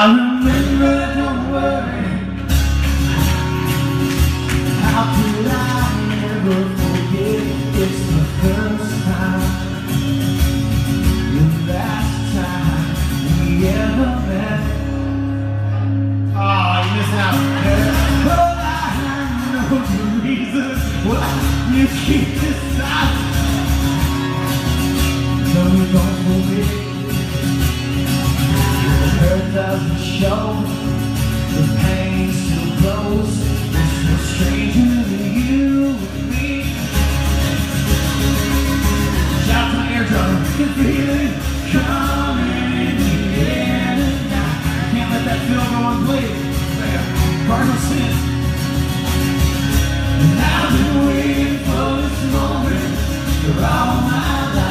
I remember the word How could I ever forget It's the first time? The last time we ever met. Oh, you miss out. Oh, I know the reason Why you keep this up. No, you don't forget. show The pain still blows It's no stranger than you and me Shout my eardrum and feel it coming in and out I can't let that feel go unplayed There, cardinal no sin And I've been waiting for this moment For all my life.